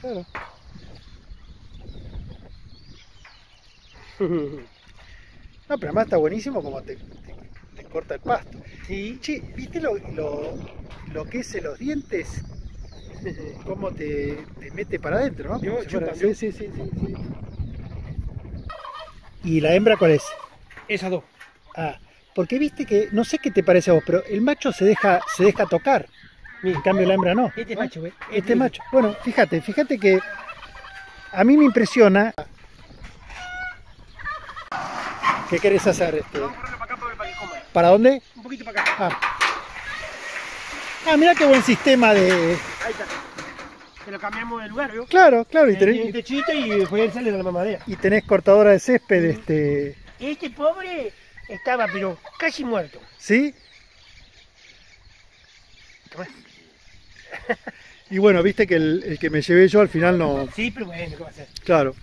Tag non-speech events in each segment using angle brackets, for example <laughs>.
Claro. <laughs> No, pero además está buenísimo como te, te- te corta el pasto. Sí. Che, ¿viste lo, lo, lo que es en los dientes? <laughs> Cómo te, te mete para adentro, ¿no? Yo. sí, sí, sí, sí, sí. ¿Y la hembra cuál es? Esas dos. Ah, porque viste que, no sé qué te parece a vos, pero el macho se deja, se deja tocar. En cambio la hembra no. Este es macho, ¿ves? Este macho. Bueno, fíjate, fíjate que a mí me impresiona. ¿Qué querés hacer? Este? Vamos a correrlo para acá para, para que coma. ¿Para dónde? Un poquito para acá. Ah. Ah, mira qué buen sistema de. Ahí está. Se lo cambiamos de lugar, ¿vio? Claro, claro, y tenés, un techito y después sale de la mamadera. y tenés cortadora de césped, este. Este pobre estaba, pero casi muerto. ¿Sí? Y bueno, viste que el, el que me llevé yo al final no. Sí, pero bueno, ¿qué va a hacer? Claro.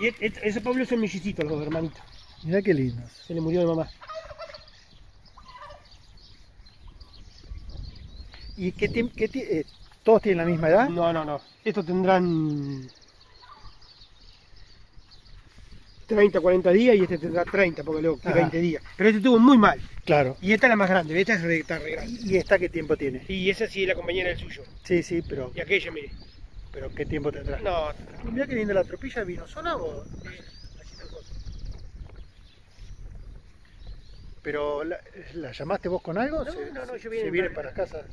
Y et- et- ese Pablo son mellicitos, los dos hermanitos. Mirá qué lindos. Se le murió de mamá. ¿Y qué? Qué eh, ¿Todos tienen la misma edad? No, no, no. Estos tendrán 30, 40 días y este tendrá 30, porque luego Ajá. 20 días. Pero este estuvo muy mal. Claro. Y esta es la más grande, esta es re, está re grande. ¿Y esta qué tiempo tiene? Y esa sí es la compañera del suyo. Sí, sí, pero, Y aquella, mire. pero ¿qué tiempo tendrá? No, Y Mirá qué linda la tropilla, vino sola o. Pero la, ¿la llamaste vos con algo? No, ¿Se, no, no, yo vine se viene para- para casa.